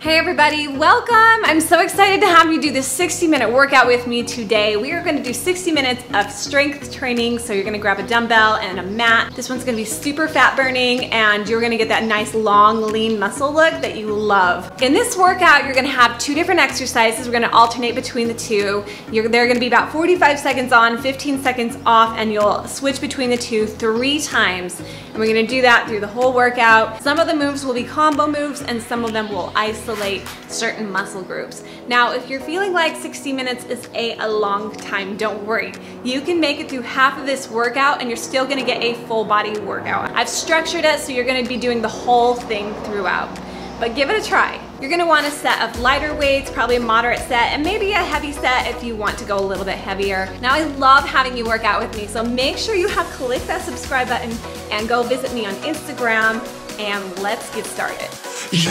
Hey everybody, welcome! I'm so excited to have you do this 60 minute workout with me today. We are gonna do 60 minutes of strength training. So you're gonna grab a dumbbell and a mat. This one's gonna be super fat burning and you're gonna get that nice long lean muscle look that you love. In this workout, you're gonna have two different exercises. We're gonna alternate between the two. You're, they're gonna be about 45 seconds on, 15 seconds off, and you'll switch between the two three times. And we're gonna do that through the whole workout. Some of the moves will be combo moves and some of them will isolate certain muscle groups. Now, if you're feeling like 60 minutes is a, a long time, don't worry. You can make it through half of this workout and you're still gonna get a full body workout. I've structured it so you're gonna be doing the whole thing throughout. But give it a try. You're gonna want a set of lighter weights, probably a moderate set, and maybe a heavy set if you want to go a little bit heavier. Now I love having you work out with me, so make sure you have clicked that subscribe button and go visit me on Instagram, and let's get started. You,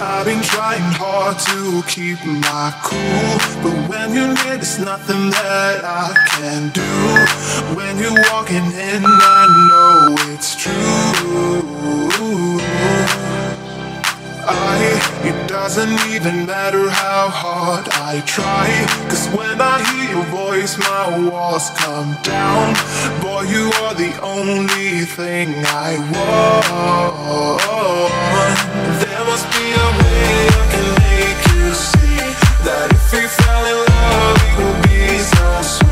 I've been trying hard to keep my cool But when you're near, there's nothing that I can do When you're walking in, I know it's true I, it doesn't even matter how hard I try. Cause when I hear your voice, my walls come down. Boy, you are the only thing I want. There must be a way I can make you see That if we fell in love, it would be so sweet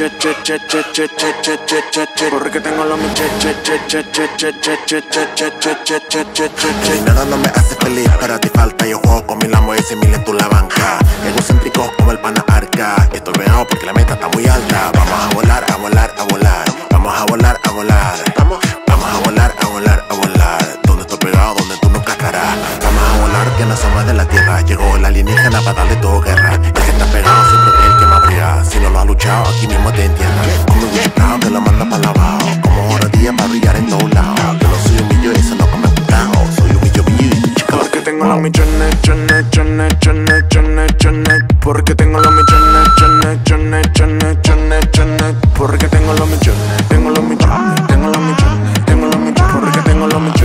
che, che, che, che, che, che, che, che, che, che, che, che. Porque tengo los che, che, che, che, che, che, che, che, che, che, che, che, che, che, che. Y nada no me hace feliz, pero a ti falta Yo juego con mi Lambo y mil en tu la banca Egocéntrico como el pana arca Estoy pegado porque la meta está muy alta Vamos a volar, a volar, a volar Vamos a volar, a volar Vamos, a volar, a volar, a volar Donde estoy pegado, donde tú nunca estarás Vamos a volar que no somos de la tierra Llegó el alienígena para darle todo guerra El que está pegado siempre es el que brilla Si no lo ha luchado, aquí mismo te mi Gucci Prado que lo manda para abajo Como hora día para brillar en todos lados Que no soy un millo, eso no come putado Soy un millo, millo, chica Porque tengo los millones, chones, chones, chones, chones, chones. Porque tengo los millones, chones, chones, chones, chones, chones. Porque tengo los millones, tengo los millones, tengo los millones, tengo los millones. Porque tengo los millones,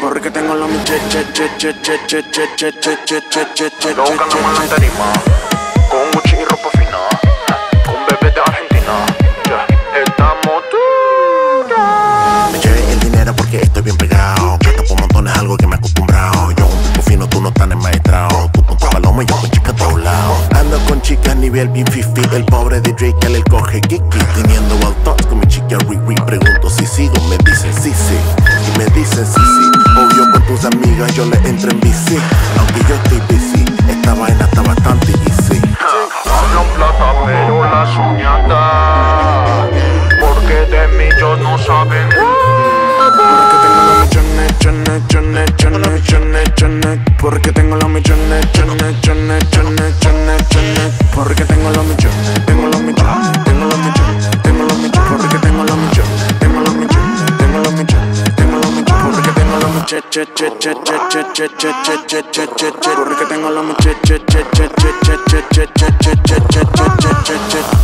Porque tengo los millones, che, nivel bien fifi. El pobre Drake que le coge kiki. Teniendo wild thoughts con mi chica Riri. Pregunto si sigo, me dicen sí, sí. Y me dicen sí, sí. Obvio con tus amigas yo le entro en bici. Aunque yo estoy busy, esta vaina está bastante easy. Hablan plata pero las uñatas Porque de mí ellos no saben millones, chones, chones, chones, chones, chones. Porque tengo los millones, chones, chones, chones, chones, chones. Porque tengo los millones, tengo los millones, tengo los millones, tengo los millones. Porque tengo los tengo los millones, tengo los millones, tengo los millones. Tengo los millones, che, che, che, che, che, che, che, che, che, che, che, che. Porque tengo los millones, che, che, che, che, che, che, che, che, che, che, che, che, che, che, che.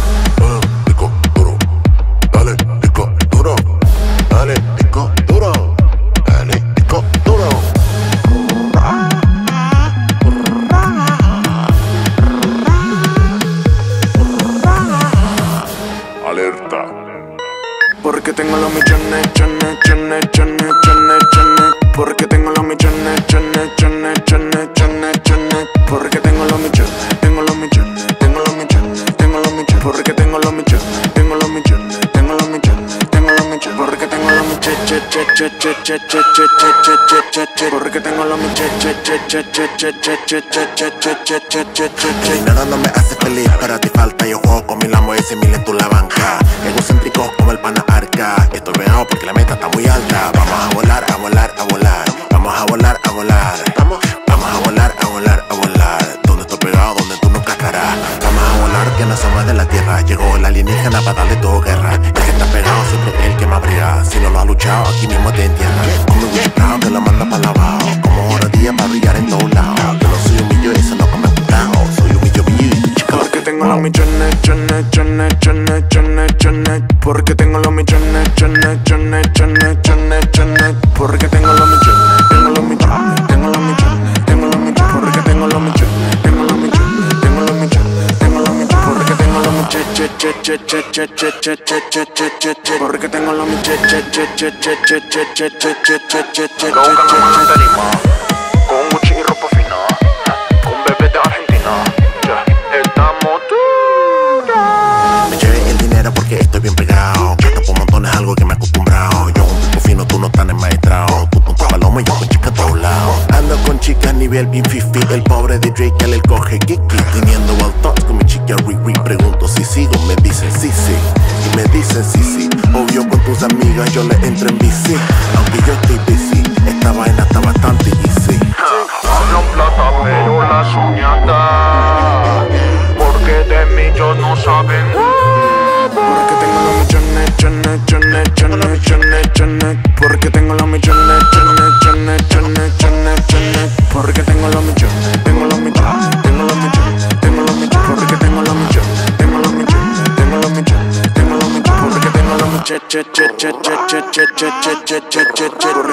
Tengo los millones, chones, chones, chones, chones, chones. Porque tengo los millones, chones, chones, chones, chones, chones. Porque tengo los millones, tengo los millones, tengo los millones, tengo los millones. Porque tengo los millones, tengo los millones, tengo los millones, tengo los millones. Porque tengo los millones, che, che, che, che, che. Porque tengo los millones, che, che, che, che, che, che, nada no me hace feliz, pero a ti falta Yo juego con mi Lambo y mil en tu la banca Egocéntrico como el pana arca Estoy pegado porque la meta está muy alta. Vamos a che, che, che, che, che, che, che, che, che, che. Porque tengo los millones, che, che, che, che, che, che, che, che, che, che, che, che, la che, che. tarima Con Gucci y ropa fina Con de Argentina estamos Me el dinero porque estoy bien pegado. Gasto por montones, algo que me he acostumbrado. Yo un tipo fino, tú no tan enmaestrado. Tú con paloma y yo con chicas a todos lados. Ando con chicas nivel bien fifi. El pobre de Drake que le coge kiki. jet jet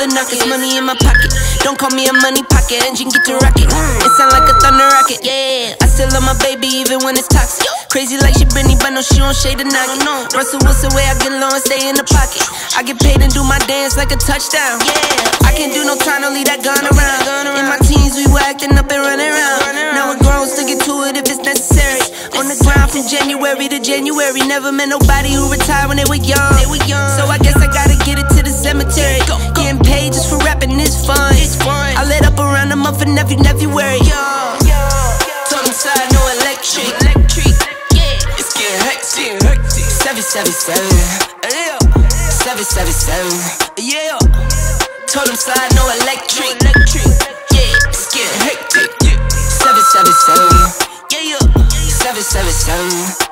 Miller knockers, money in my pocket. Don't call me a money pocket, engine get to rocket. It sound like a thunder rocket. Yeah, I still love my baby even when it's toxic. Crazy like she Britney, but no, she don't shade the knock. No, Russell Wilson way I get low and stay in the pocket. I get paid and do my dance like a touchdown. Yeah, I can't do no time, don't leave that gun around. In my teens, we were acting up and running around. Now we're grown, get to it if it's necessary. On the ground from January to January. Never met nobody who retired when they were young. They were young. So I guess I gotta get it to the cemetery. Getting paid just for rapping is fun. It's fun. I lit up around a month and every February. Told him side no electric. Electric. Yeah. It's getting hectic. hectic. Seven seven seven. Yeah. Seven seven seven. Yeah. Told him slide no electric. Electric. Yeah. It's getting hectic. Yeah. Seven seven seven. Yeah, yeah. Seven seven seven.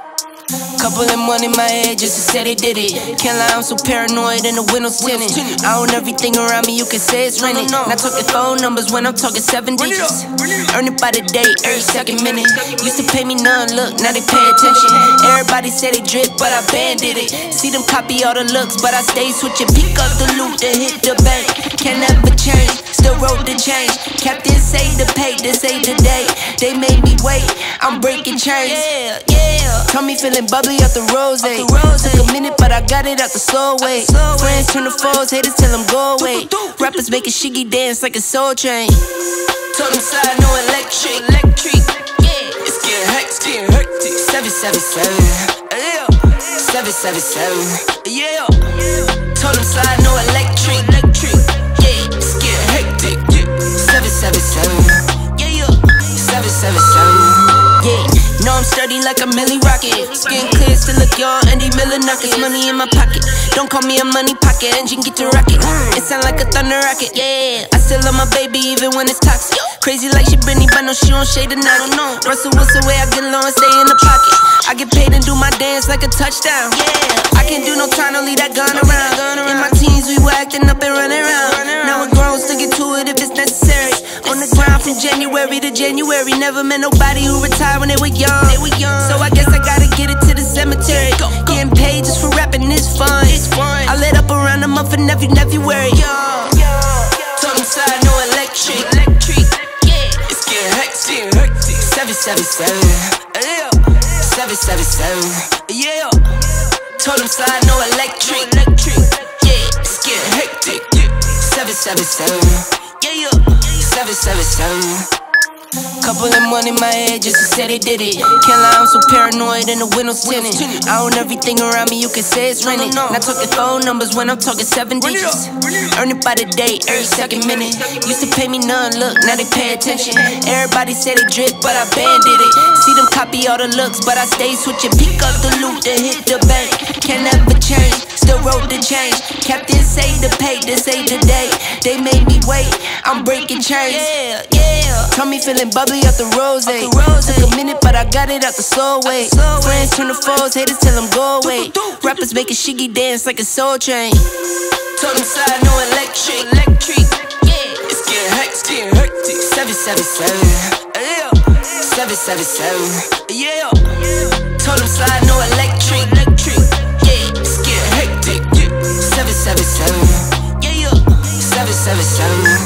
Couple of money in my head just to say they did it. Can't lie, I'm so paranoid and the windows tinted. I own everything around me, you can say it's rented. Not talking phone numbers when I'm talking seven digits. Earn it by the day, every second minute. Used to pay me none, look, now they pay attention. Everybody say they drip, but I banded it. See them copy all the looks, but I stay switching. Pick up the loot and hit the bank. Can never change, still wrote the change. Captain say the pay, this ain't the day. They made me wait, I'm breaking chains. Yeah, yeah. Tell me feeling bubbly off the rose. Took a minute, but I got it out the slow way. Friends turn to foes, haters tell them go away. Rappers making shiggy dance like a soul train. Told them slide no electric. Electric. Yeah. It's getting hectic. hectic. Seven seven seven. Yeah. Seven seven seven. Yeah. Told them slide no electric. Know I'm sturdy like a Millie Rocket. Skin clear, still look young. Andy Miller knockers, money in my pocket. Don't call me a money pocket, engine get to rocket. It sound like a thunder rocket. Yeah, I still love my baby even when it's toxic. Crazy like she Britney, but no, she don't shade the knock. No, Russell Wilson way I get low and stay in the pocket. I get paid and do my dance like a touchdown. Yeah, I can't do no time, don't leave that gun around. In my teens, we were acting up and running around. Now we're grown, still get to it if it's necessary. On the ground from January to January. Never met nobody who retired when they were young. They were young. So I guess I gotta get it to the cemetery. Getting paid just for rapping is fun. It's fun. I lit up around a month and every February. Told him slide no electric. Electric. Yeah. It's getting hectic. hectic. Seven seven seven. Yeah. Seven seven seven. Yeah. Told him slide no electric. Electric. Yeah. It's getting hectic. Yeah. Seven seven seven. Yeah yeah. Seven seven seven. Couple of money in my head just to say they did it. Can't lie, I'm so paranoid and the windows tinted. I own everything around me, you can say it's rented. Not talking phone numbers when I'm talking seven digits. Earn it by the day, every second minute. Used to pay me none, look, now they pay attention. Everybody say they drip, but I banded it. See them copy all the looks, but I stay switching. Pick up the loot and hit the bank. Can never change, still wrote the change. Captain say the pay, this ain't the day. They made me wait, I'm breaking chains. Yeah, yeah. Tell me feeling bubbly off the rose. Off the rose Took a minute, but I got it out the soul way. Friends turn to foes, haters tell them go away. Rappers make a shiggy dance like a soul train. Told them slide, no electric. electric. Yeah. It's getting hectic, getting hectic. 777. Yeah. 777. Yeah. them slide, no electric. electric. Yeah. It's getting hectic. Seven, seven, seven. Yeah. 777. Yeah. 777.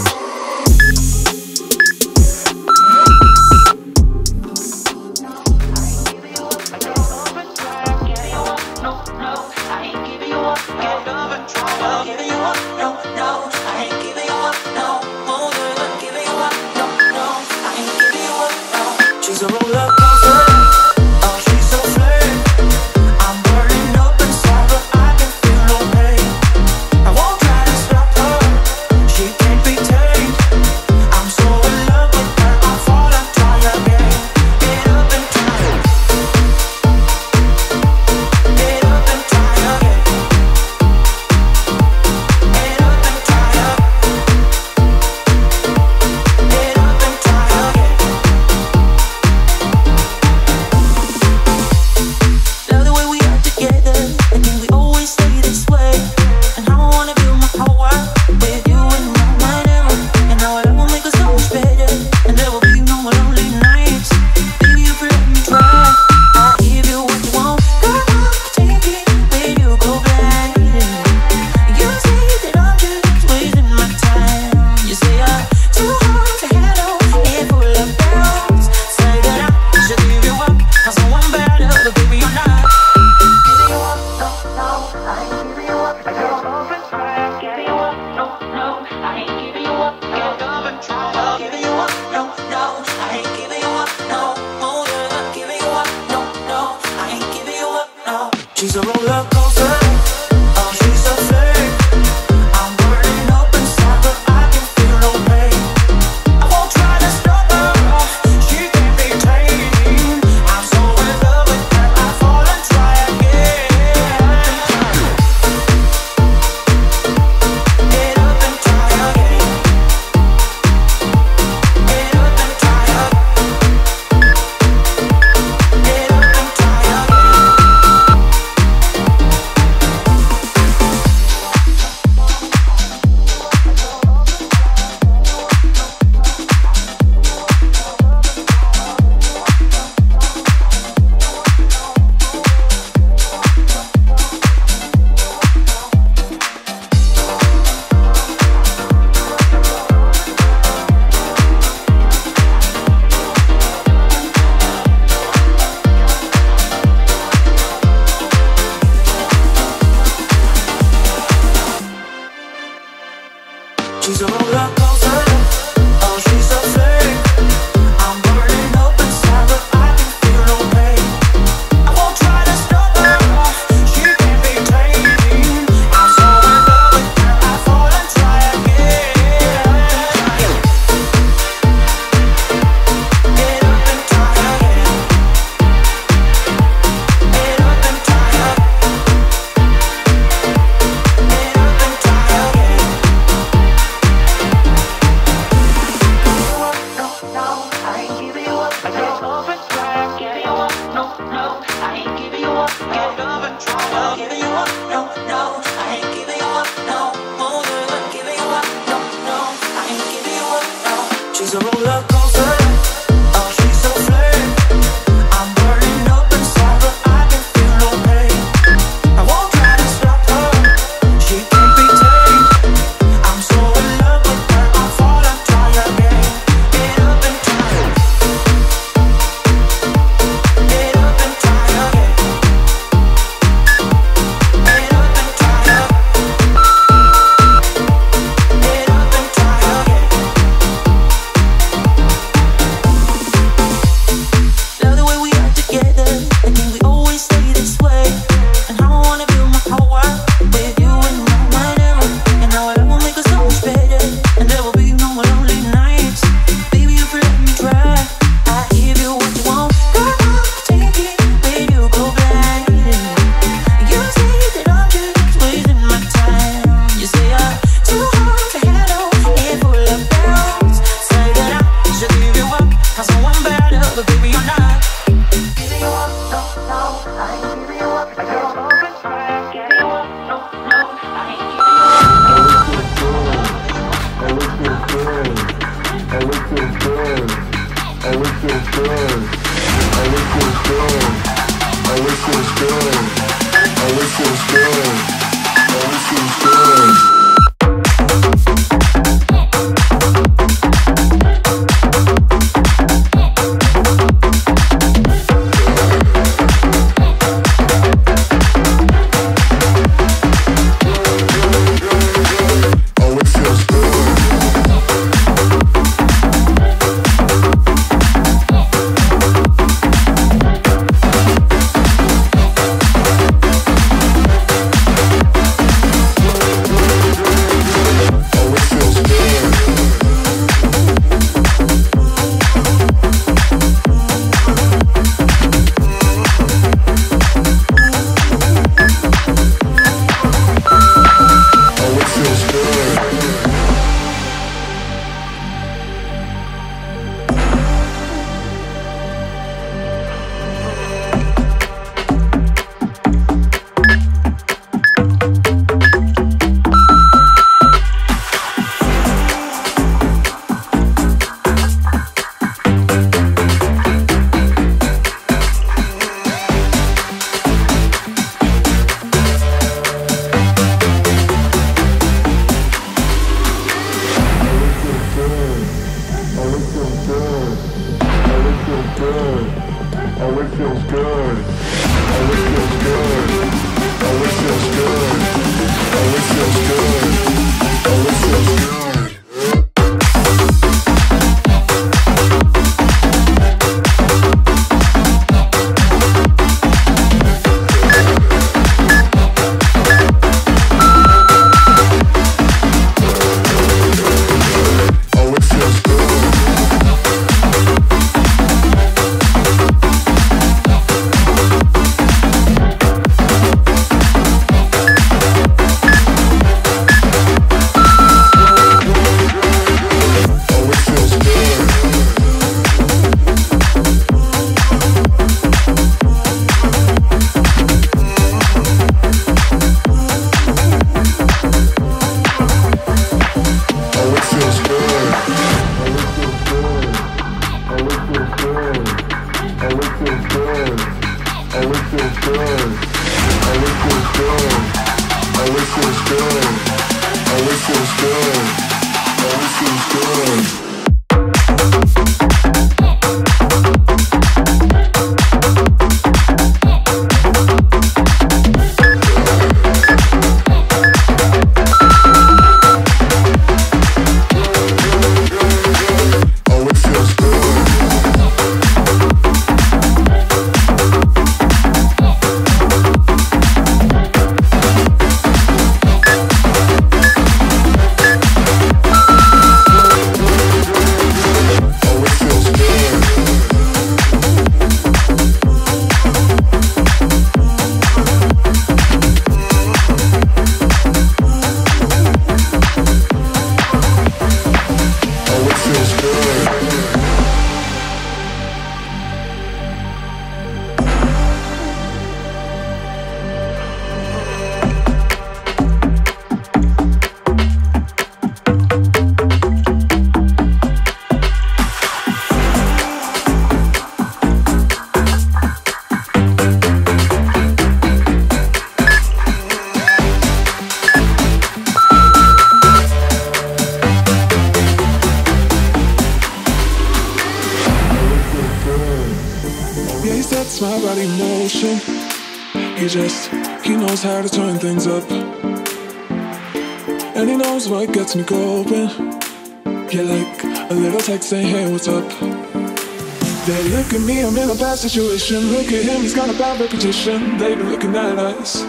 Look at me, I'm in a bad situation. Look at him, he's got a bad reputation. They've been looking at us,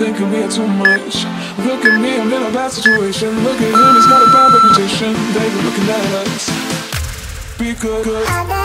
thinking we are too much. Look at me, I'm in a bad situation. Look at him, he's got a bad reputation. They've been looking at us. Be good. good.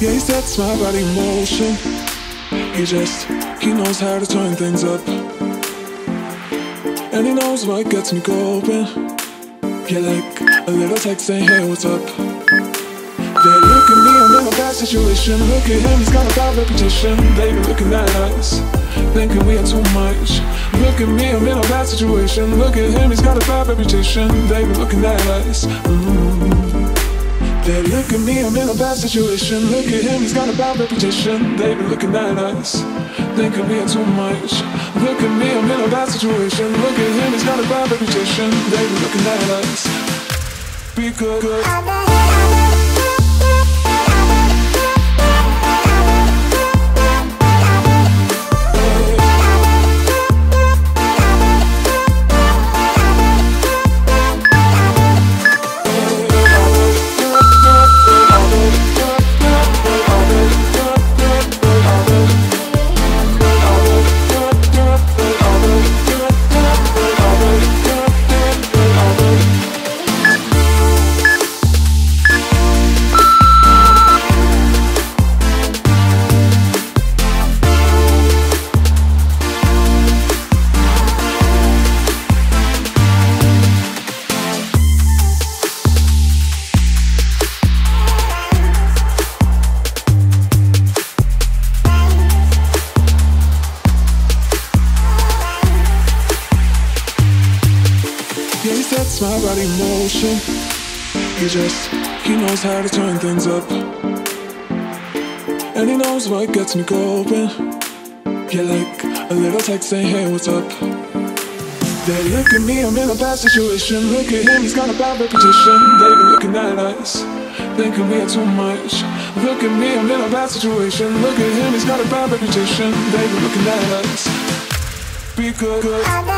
He sets my body in motion. He just, he knows how to turn things up. And he knows what gets me going. Yeah, like a little text saying, hey, what's up? They look at me, I'm in a bad situation. Look at him, he's got a bad reputation. Be looking at us, thinking we are too much. Look at me, I'm in a bad situation. Look at him, he's got a bad reputation. Be looking at us. Mm. They look at me, I'm in a bad situation. Look at him, he's got a bad reputation. They be looking at us, thinking we are too much. Look at me, I'm in a bad situation. Look at him, he's got a bad reputation. They be looking at us. Be good, good. Gets me going. Yeah, like a little text saying, hey, what's up? They look at me, I'm in a bad situation. Look at him, he's got a bad reputation. They be looking at us, thinking we are too much. Look at me, I'm in a bad situation. Look at him, he's got a bad reputation. They be looking at us. Be good, good.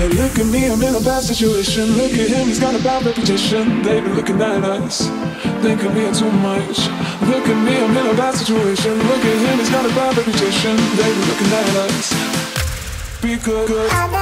They look at me, I'm in a bad situation. Look at him, he's got a bad reputation. They be looking at us, thinking we are too much. Look at me, I'm in a bad situation. Look at him, he's got a bad reputation. They be looking at us. Be good.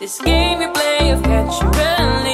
This game you play you've got and release.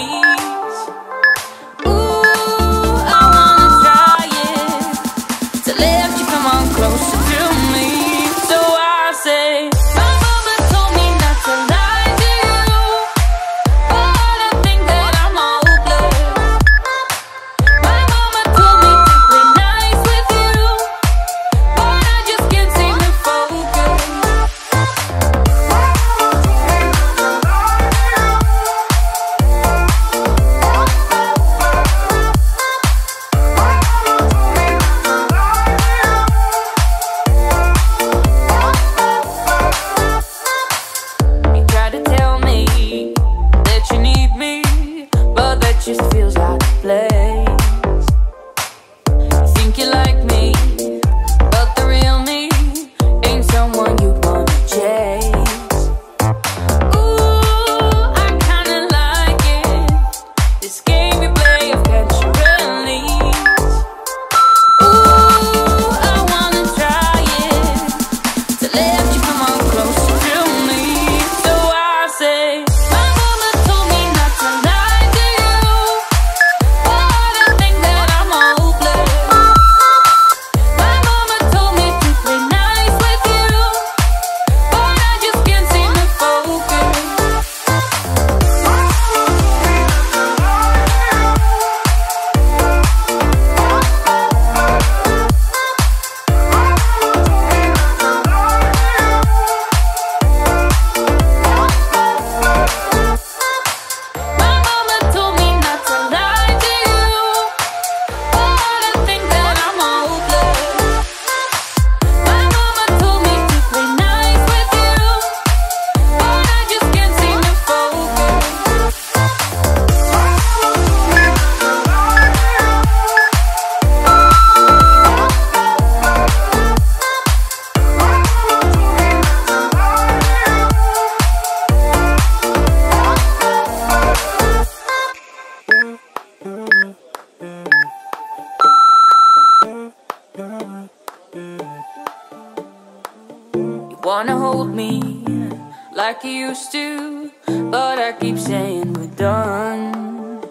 supposed to, but I keep saying we're done.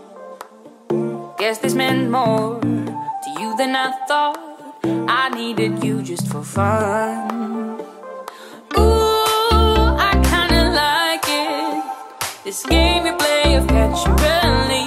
Guess this meant more to you than I thought. I needed you just for fun. Ooh, I kinda like it. This game you play of catch and release.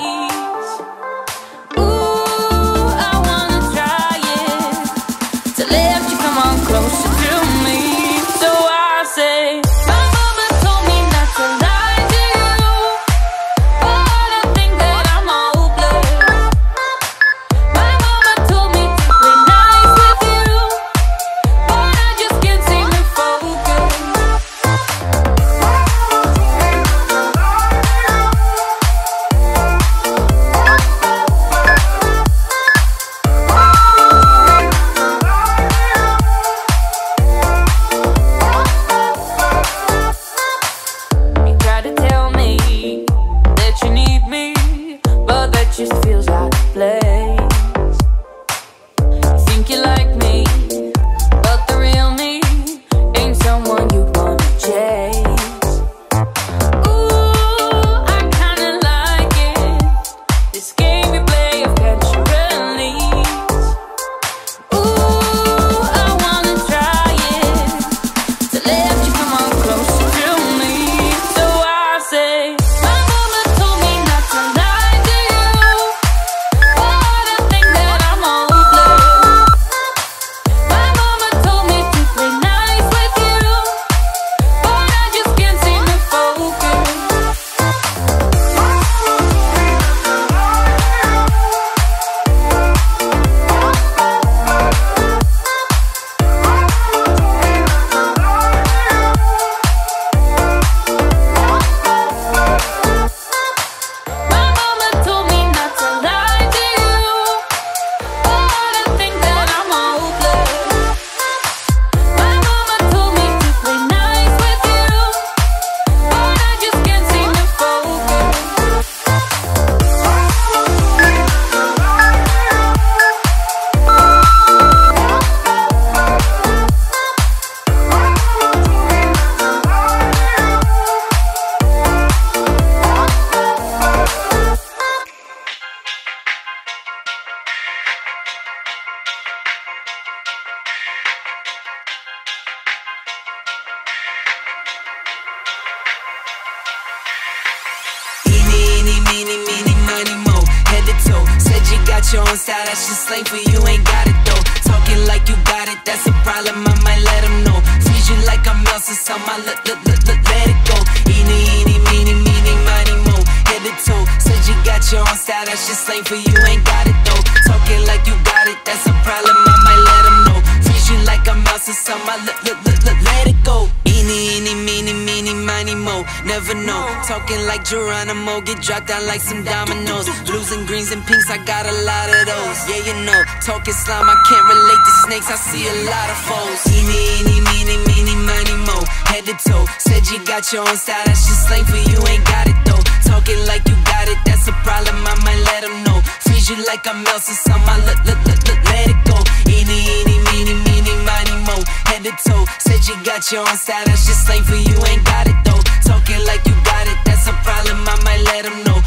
Down like some dominoes. Blues and greens and pinks, I got a lot of those. Yeah, you know. Talking slime, I can't relate to snakes, I see a lot of foes. Eeny, eeny, meeny, meeny, miny, mo. Head to toe. Said you got your own style, that's just slang for you, ain't got it though. Talking like you got it, that's a problem, I might let them know. Freeze you like I'm Elsa, so my let, let, let, let, let it go. Eeny, eeny, meeny, meeny, miny, mo. Head to toe. Said you got your own style, that's just slang for you, ain't got it though. Talking like you got it, that's a problem, I might let them know.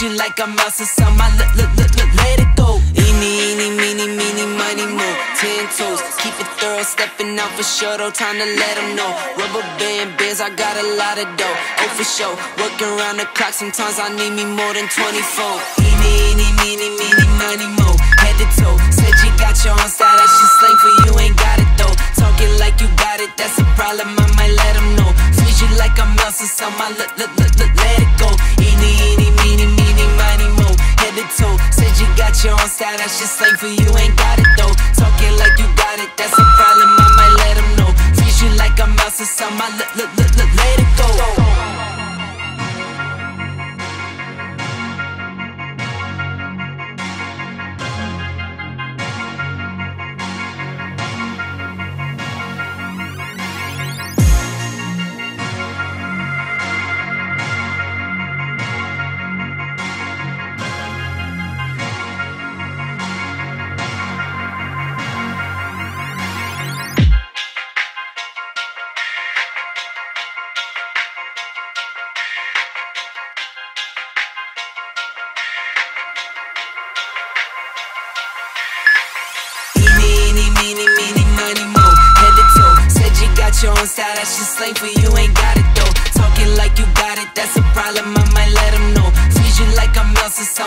You like I'm Elsa, so my let, let, let, let, let it go. Eeny, eeny, meeny, meeny, miny, mo. Ten toes, keep it thorough, stepping out for sure, though, time to let them know. Rubber band bands, I got a lot of dough. Oh, for sure, working around the clock, sometimes I need me more than 24. Eeny, eeny, meeny, meeny, miny, mo. Head to toe, said you got your own style, that's just slang for you, ain't got it though. Talking like you got it, that's a problem, I might let them know. Like I'm Elsa, so my let, let, let, let, let it go. Eeny, eeny, meeny, meeny, miny, mo. Head to toe, said you got your own style, that's just slang for you, ain't got it though. Talking like you got it, that's a problem, I might let them know. Freeze you like I'm Elsa, so my let, let, let, let, let it go.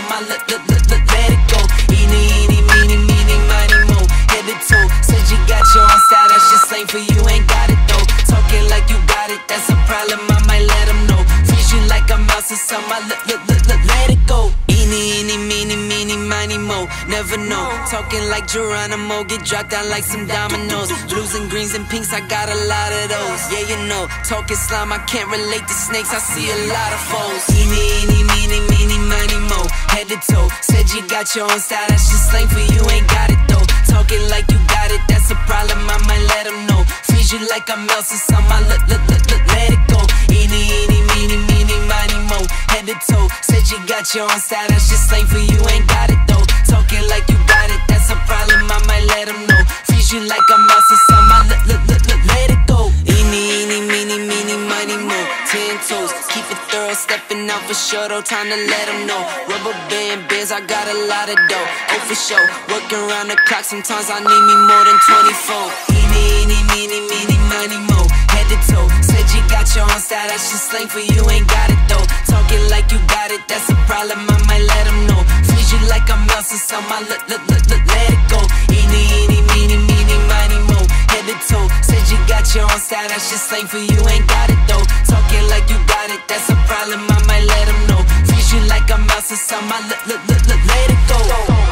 My let, let Talking like Geronimo, get dropped down like some dominoes. Blues and greens and pinks, I got a lot of those. Yeah, you know. Talking slime, I can't relate to snakes, I see a lot of foes. Eeny, eeny, meeny, meeny, miny, mo. Head to toe. Said you got your own style, that's just slang for you, ain't got it though. Talking like you got it, that's a problem, I might let them know. Freeze you like I'm Elsa, so my let, let, let, let, let it go. Eeny, eeny, meeny, meeny, miny, mo. Head to toe. Said you got your own style, that's just slang for you, ain't got it though. Talking like you got it, that's a problem, I might let them know. Freeze you like I'm Elsa, so my let, let, let, let, let it go. Eeny, eeny, meeny, meeny, miny, mo. Ten toes, keep it thorough, stepping out for sure, though, time to let them know. Rubber band bands, I got a lot of dough. Oh, for sure, working around the clock, sometimes I need me more than 24. Eeny, eeny, meeny, meeny, miny, mo. Head to toe, said you got your own style, that's just slang for you, ain't got it though. Talking like you got it, that's a problem, I might let them know. Like I'm Elsa, so my let, let, let, let, let it go. Eeny, eeny, meeny, meeny, miny, mo. Head to toe, said you got your own style, that's just slang for you, ain't got it though. Talking like you got it, that's a problem, I might let them know. Freeze you like I'm Elsa, so my let, let, let, let, let it go. I've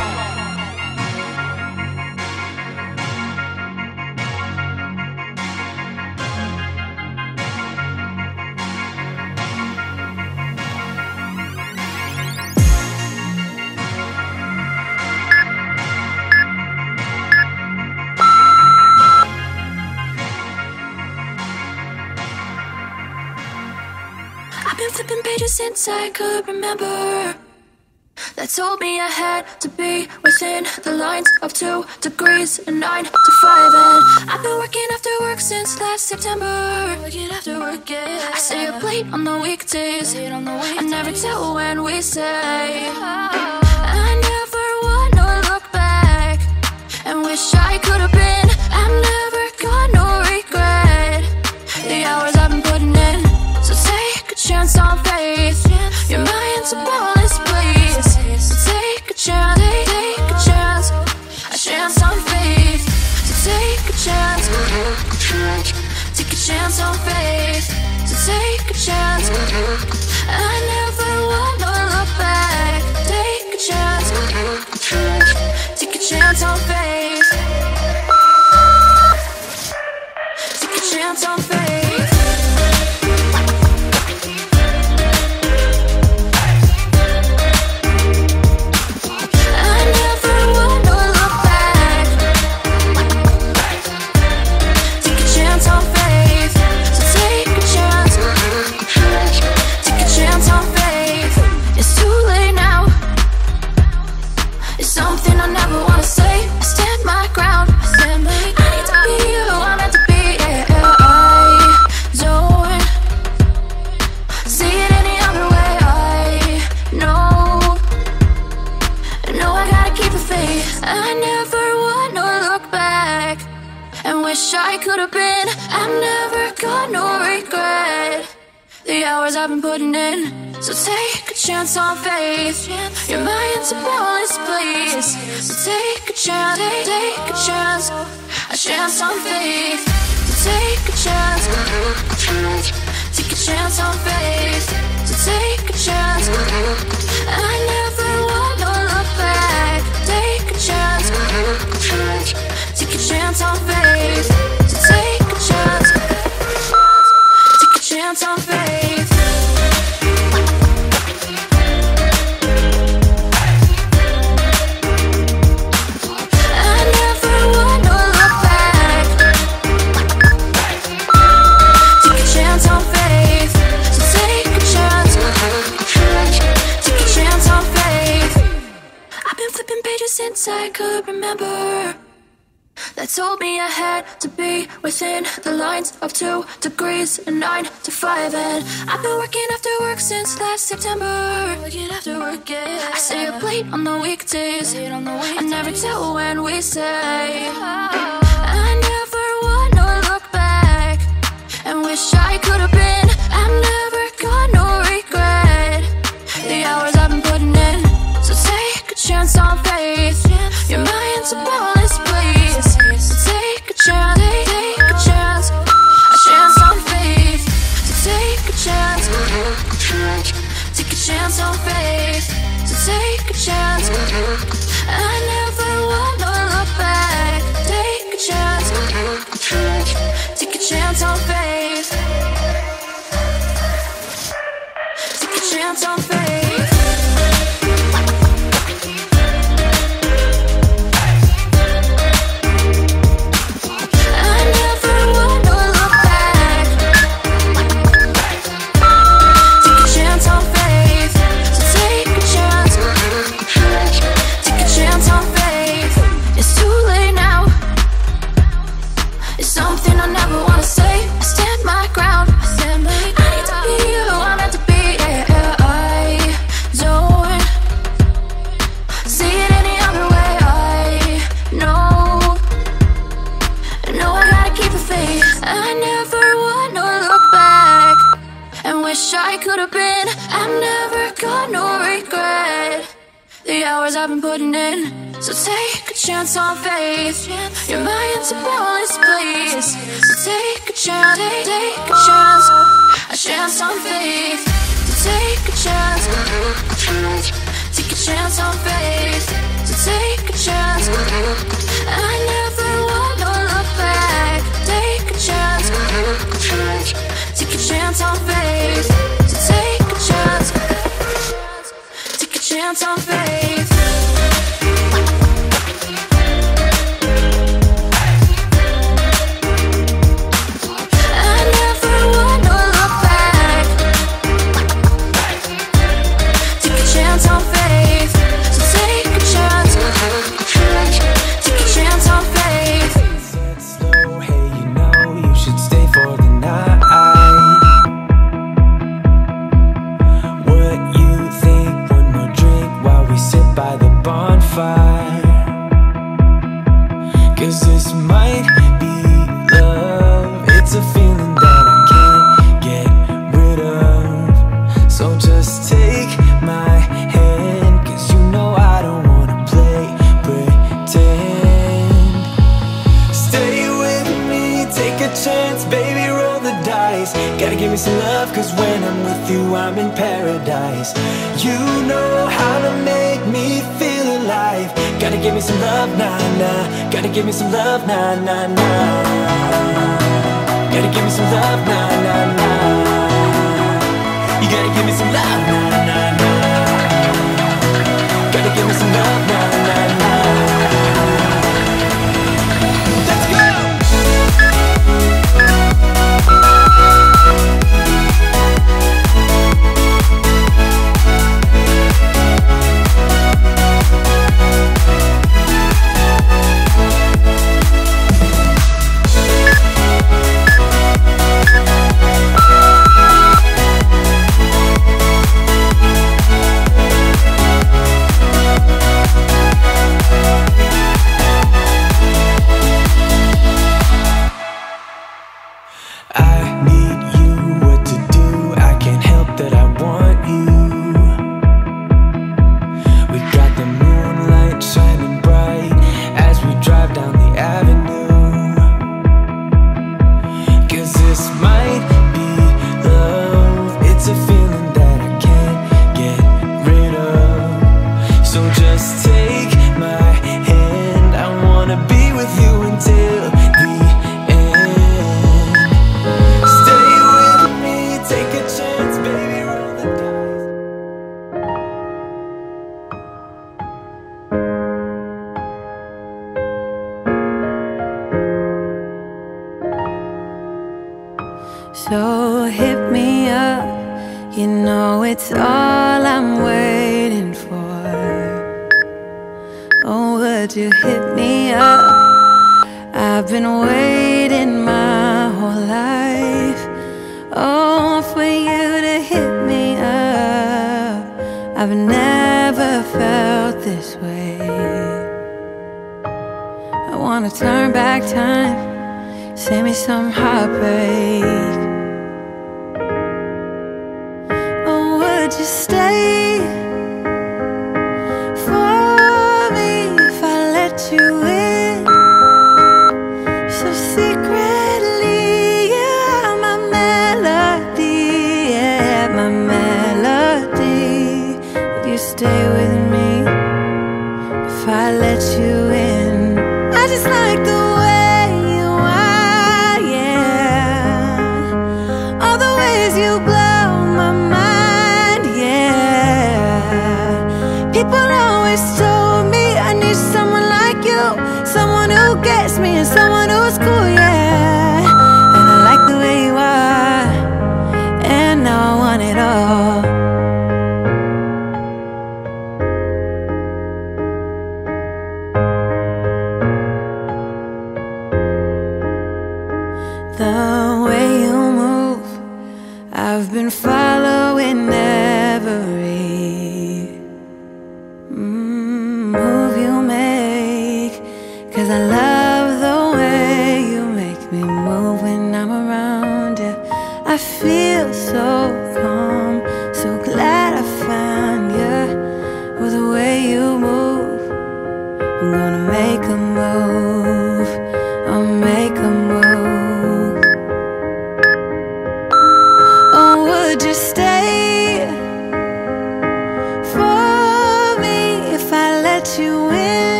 been flipping pages since I could remember. That told me I had to be within the lines of two degrees and nine to five. And I've been working after work since last September. Working after work, yeah. I stay up late on the weekdays. On the weekdays. I never tell when we say. I never wanna look back and wish I could have been. So please. So take a chance, take a chance, a chance on faith. So take a chance, take a chance on faith. So take a chance. I never wanna look back. Take a chance, take a chance on faith. Got no regret. The hours I've been putting in. So take a chance on faith. Your mind's a boundless place. So take a chance, take, take a chance, a chance on faith. So take a chance, within the lines of two degrees and nine to five. And I've been working after work since last September. Working after work, yeah. I stay up late on the weekdays. I never tell when we say. I never wanna look back and wish I could have been. I've never got no regret. The hours I've been putting in. So take a chance on faith. Your mind's a chance on faith. So take a chance. I never something I never wanna say. I stand my ground. I stand my. I need to be who I'm meant to be. Yeah, I don't see it any other way. I know. No, I gotta keep the faith. I never wanna look back and wish I could have been. I've never got no regret. The hours I've been putting in. So take chance on faith. Your mind's a boundless place. So take a chance, take, take a chance, a chance on faith. So take a chance, take a chance on faith. So take a chance. I never wanna look back. Take a chance, take a chance on faith. So take a chance, take a chance on faith. me some love, nah, nah. Gotta give me some love, nah, nah, nah. Gotta give me some love, nah, nah, nah. You gotta give me some love, nah, nah. way. I wanna turn back time, send me some heartbreak.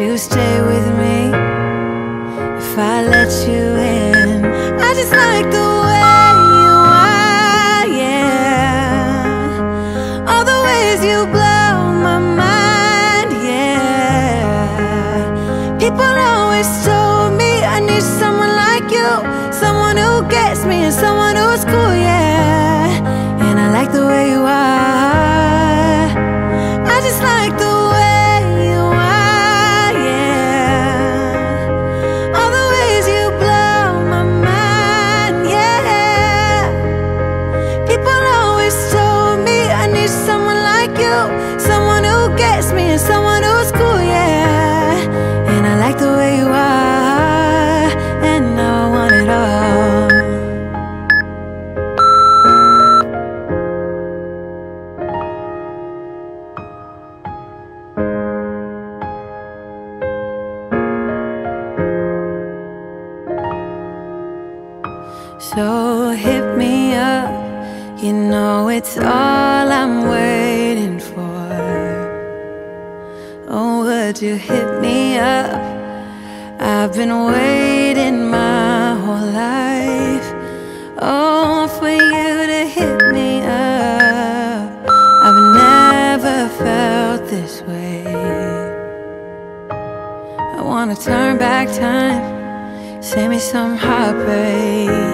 you stay with me if I let you in? I just like the back time, save me some heartbreak.